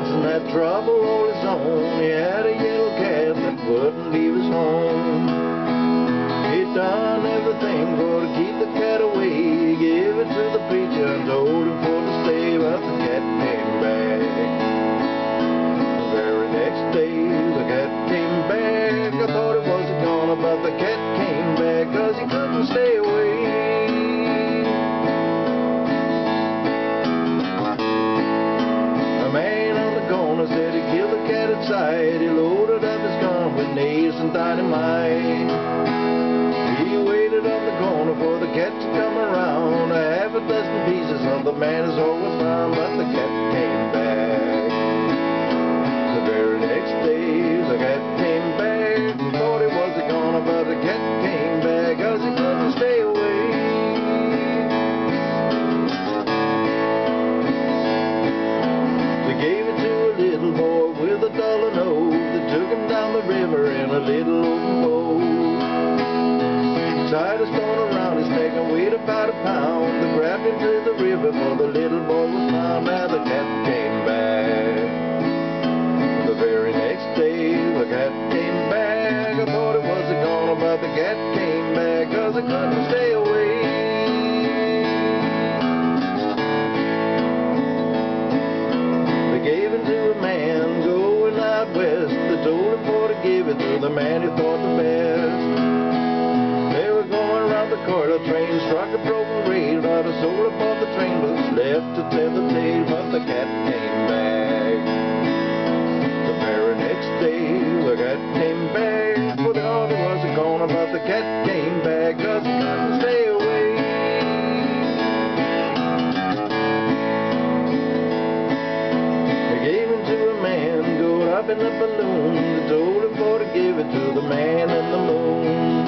Johnson had trouble all his own. He had a yellow cat that wouldn't leave his home. He done everything for to keep the cat away. He gave it to the preacher and told him for to stay, but the cat came back. The very next day, the cat came back. I thought it was gone, but the cat came back, cause he couldn't stay sight. He loaded up his gun with nails and dynamite. He waited on the corner for the cat to come around. A half a dozen pieces of the man is all a little open boat. Tied a stone around his neck and weighed about a pound. They grabbed him to the river for the little boy was found. Now the cat came back. The very next day, the cat came back. I thought it was gone, but the cat came back, cause I couldn't stay away. The man who thought the best. They were going around the corridor, train struck a broken rail. Not a soul aboard the train was left to tell the tale, but the cat came back. The very next day, the cat came back. For the order was gone, but the cat came back, cause he couldn't stay away. They gave him to a man going up in a balloon. They told give it to the man in the moon.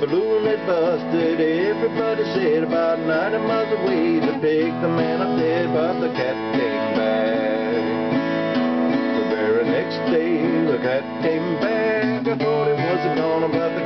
The balloon had busted, everybody said about 90 miles away to pick the man up dead, but the cat came back. The very next day, the cat came back. I thought it was gone, cat